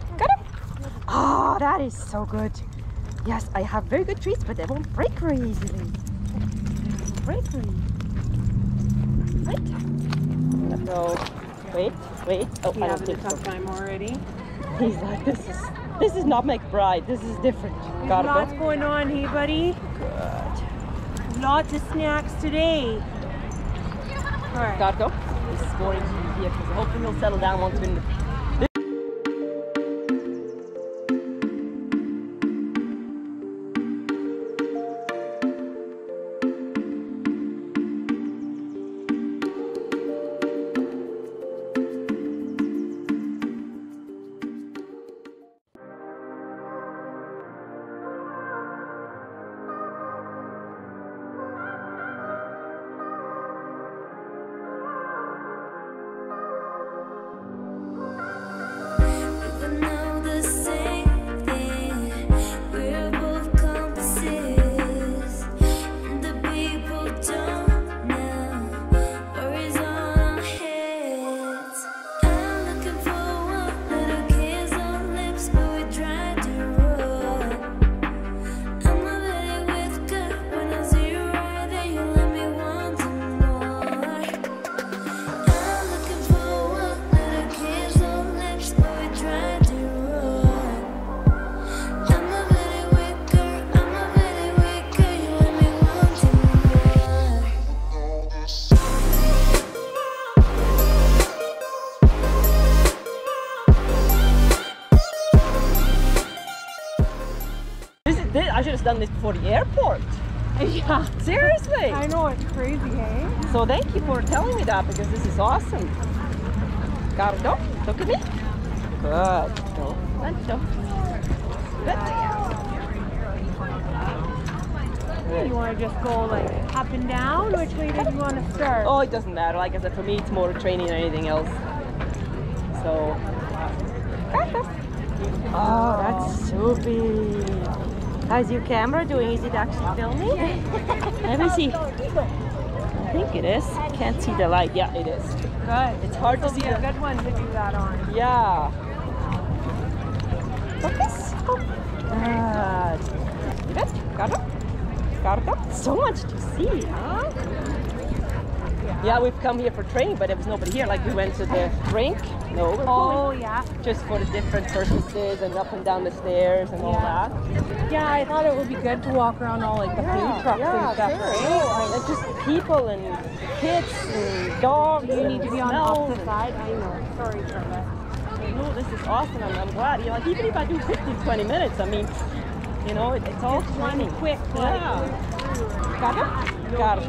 job. Got it. Oh, that is so good. Yes, I have very good treats, but they won't break very easily. Break very easily. Right. So, wait, wait. Oh, He I don't a think so. tough time already. He's like, this is this is not McBride. This is different. There's Gotta lots go. going on, hey buddy. Good. Lots of snacks today. All right. Gotta go. This is more easy here because hopefully he'll settle down once we're in the We I should have done this before the airport. Yeah. Seriously. I know it's crazy, hey? So thank you for telling me that because this is awesome. Gotta go. Look at me. Good. Go. Let's go. Good. You want to just go like up and down? Which way did you want to start? Oh, it doesn't matter. Like I said, for me, it's more training than anything else. So. Oh, that's super. How's your camera doing? Is it actually filming? Let me see. I think it is. Can't see the light. Yeah, it is. Good. It's hard to see. be a good one to do that on. Yeah. Focus. Good. Good. Got it. Got it. So much to see, huh? Yeah, we've come here for training, but there was nobody here. Like we went to the rink. No, Oh yeah. just for the different purposes and up and down the stairs and all that. Yeah, I thought it would be good to walk around all like the food trucks and stuff, sure. right? No, and just people and kids and dogs. You need to be on the side. I know. Sorry for that. No, this is awesome. I'm, I'm glad. You know, like even if I do 15, 20 minutes, I mean, you know, it, it's all training. quick, like, Yeah. It? Got it.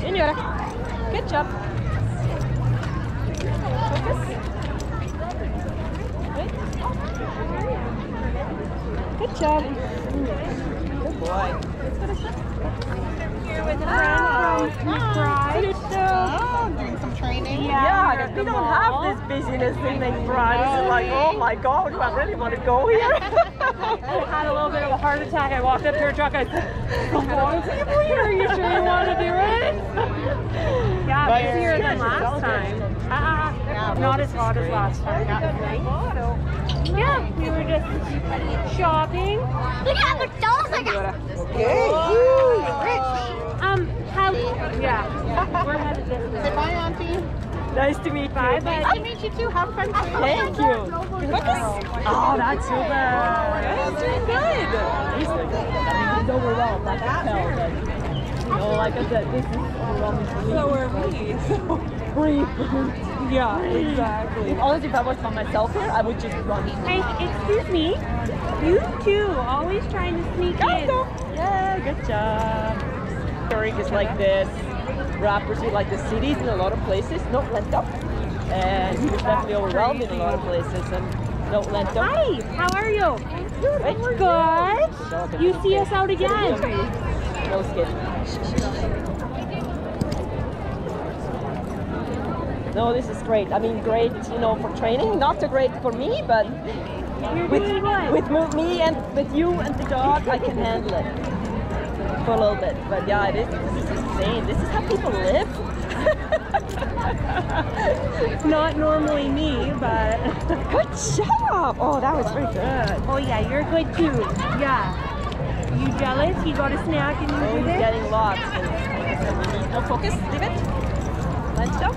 Signora. Good job. Good. Job. Good boy. Here with a friend from McBride. Oh, doing some training. Yeah, at we don't mall. have this busyness in McBride. It's like, oh my God, do I really want to go here? I had a little bit of a heart attack. I walked up to her truck. I said, "Come on, people here. Are you sure you want to do it?" Yeah, busier than last time. Ah, not as hot as last time. So, yeah, we were just shopping. Look at how much dolls I got. Okay. Rich. Um, how? Yeah, we're headed this way. Say bye, Auntie. nice to meet you. Bye, Nice to meet you too. Have fun. Thank you. Oh, that's so bad. It's doing good. He's doing good. I mean, he's overwhelmed. I can tell. But, you know, like I said, this is overwhelming. So are we. Free Yeah, exactly. If Honestly, if I was by myself here, I would just run. Hey, excuse me. You too, always trying to sneak in. Yeah, good job. Zurich is like this. Rappers see like the cities in a lot of places. No, Lento. And he was definitely overwhelmed in a lot of places. And no, Lento. Hi, how are you? Good. Good. You see us out again. No skid. No, this is great. I mean, great, you know, for training. Not so great for me, but with, with me and with you and the dog, I can handle it for a little bit. But yeah, it is. This is insane. This is how people live. Not normally me. But good job. Oh, that was very good. Oh yeah, you're good too. Yeah. You jealous? You got a snack and you Oh, he's it? getting lost. No focus. Leave it. Line stop.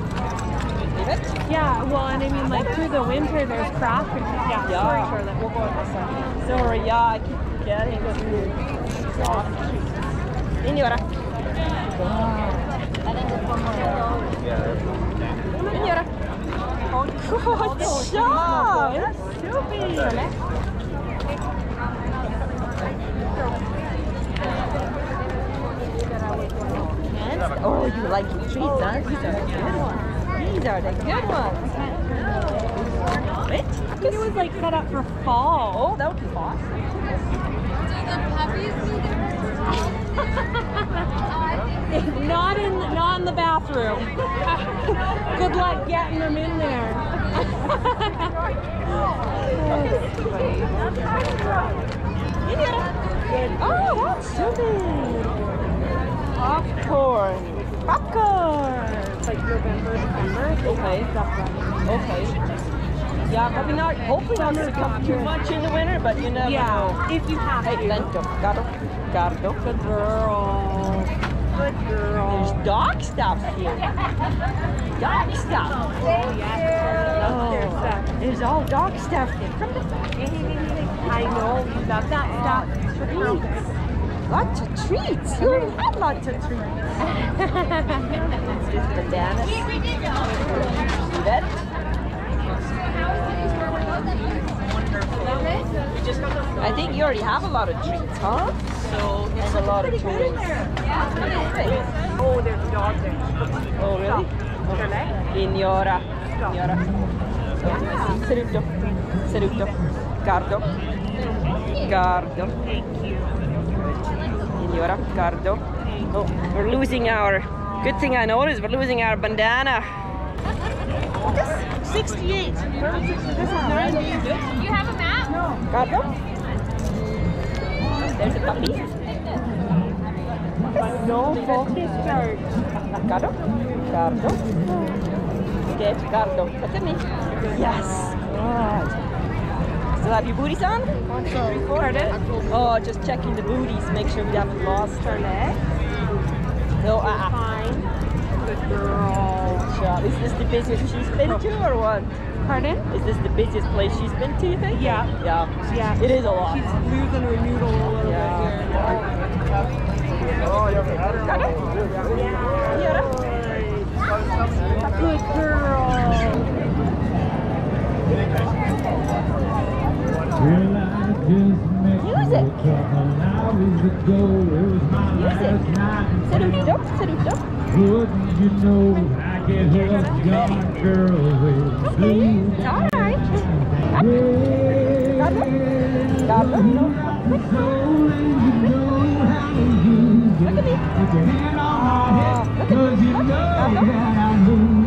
Leave it. Yeah, well, and I mean, like through the winter, there's craft. And, yeah, Yeah. sorry, Charlotte. We'll go on this side. Sorry, yeah, I keep forgetting to Signora. Signora. Good job. Hands- Oh, you like your treats, huh? These are the good ones. These are the good ones. Wait. I think it was like set up for fall. Oh, that would be awesome. Not in, not in the bathroom. Good luck getting them in there. Oh, that's so big. Popcorn. Popcorn. It's like November, December. Okay. Okay. Yeah, probably not. Hopefully not going to come too much in the winter, but you never know. Yeah, if you have Hey, to. lento. Gardo. Gardo. Good girl. Good girl. There's dog stuff here. Dog stuff. Oh, there's all dog stuff here. I know, you love that stuff. treats. Lots of treats. You already had lots of treats. it's just bananas. See that? I think you already have a lot of treats, huh? So it's a lot of treats. Oh, there's a dog there. Oh, really? Charlotte? Signora. Signora. Seduto. Seduto. Gardo. Gardo. Signora. Gardo. Oh, we're losing our. Good thing I noticed we're losing our bandana. 68. This is 90. You have a map? No. Gardo. There's a puppy. No focus chart. Gardo. Gardo. Good. Gardo. Look at me. Yes. Good. Have your booties on? Pardon? Oh, just checking the booties. Make sure we haven't lost her. No, uh-uh. Fine. Good girl. Good job. Is this the busiest she's been to or what? Pardon? Is this the busiest place she's been to, you think? Yeah. Yeah. Yeah. It is a lot. She's losing her noodle a little bit here. Good girl. Well, I just you it. a couple hours ago. It was my Use it. Last night in Seduto. town. Seduto. Wouldn't you know I get hooked on girls with blue It's all right. eyes. Gardo. Soul and you know how to use Look at me. it. Put your hand on my head, Look at you look. know Gardo.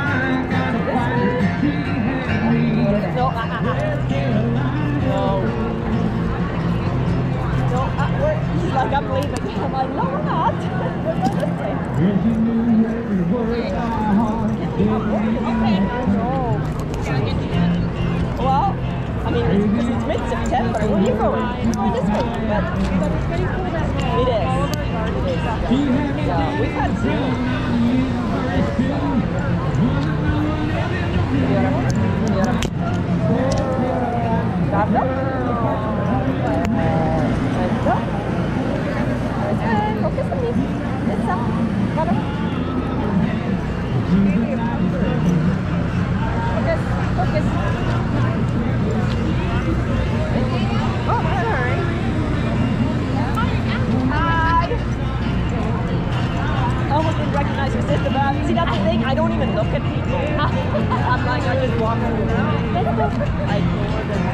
like, no. Well, I mean, it's it's mid-September. Where are you going? This way. But it is. It is. Yeah. yeah. We've had. recognize your sister, but see, that's the thing. I don't even look at people. I'm like, I just walk through now. I ignore them.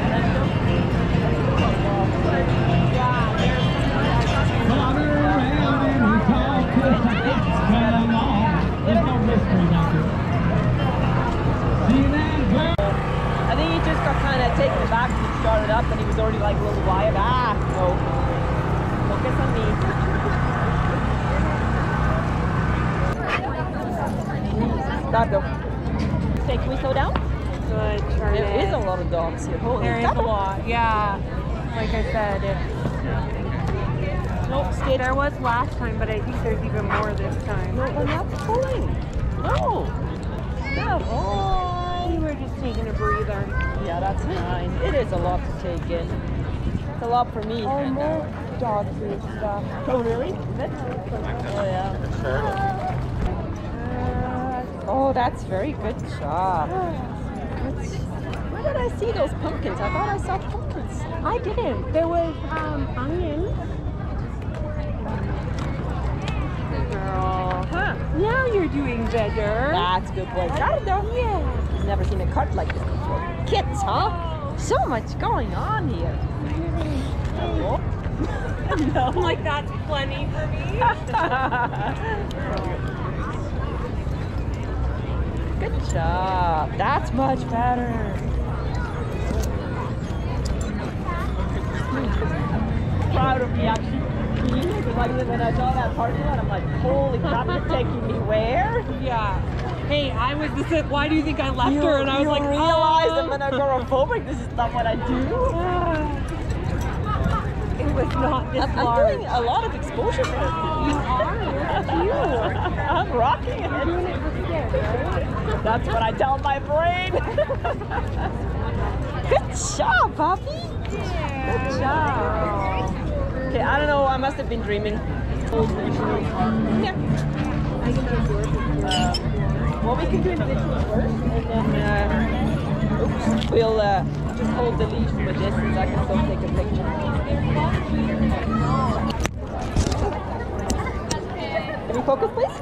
I think he just got kind of taken aback when he started up and he was already like a little wired. Ah, no. Ricardo. Okay, can we slow down? Good, turn There it. is a lot of dogs here. Holy There is a lot, yeah. Like I said, it, No, skid. there was last time, but I think there's even more this time. No, we're not pulling. No. Come on. We were just taking a breather. Yeah, that's fine. It is a lot to take in. It's a lot for me. Oh, more dog food stuff. Oh, really? Is it? Oh, yeah. Oh, that's very good job. That's- Where did I see those pumpkins? I thought I saw pumpkins. I didn't. There was um, onion. Girl. Huh. Now you're doing better. That's good boy. Ricardo. Yeah. He's never seen a cart like this before. Kids, huh? So much going on here. Hello? I'm like, that's plenty for me. Good job. That's much better. Proud of me actually. Like when I saw that parking lot, I'm like, holy crap, you're taking me where? yeah. Hey, I was the same. Why do you think I left You, her? And I was like, realize um, I'm an agoraphobic. This is not what I do. It was not this I'm, I'm doing a lot of exposure therapy. I'm rocking it. That's what I tell my brain. Good job, Poppy. Good job. Okay, I don't know. I must have been dreaming. Yeah. Well, we can do individually first, and then uh, oops, we'll uh, just hold the leash for distance. I can still take a picture. Can you focus, please?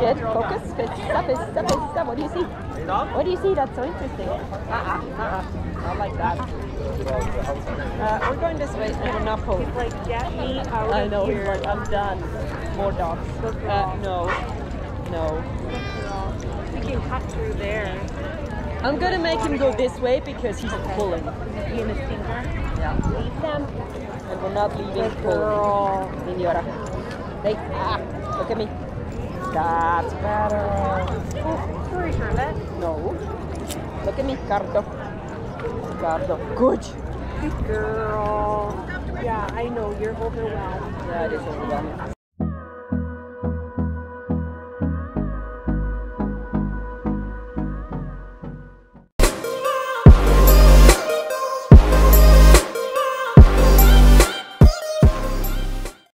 Good. Focus. Good. Stop it. Stop it. Stop. What do you see? What do you see? That's so interesting. Uh-uh. Uh-uh. Not like that. Uh, we're going this way, and we're not pulling. It's like, get me out I of know. He's like, I'm done. More dogs. Uh, no. No. We can cut through there. I'm gonna make him go this way because he's pulling. Be in the stinker. Yeah. Leave them. And we're not leaving Good pulling. girl. Senora. Hey, ah, look at me. That's better. Oh, sorry, Charlotte. No. Look at me, Cardo. Cardo. Good. Good girl. Yeah, I know you're overwhelmed. Yeah, it is overwhelming.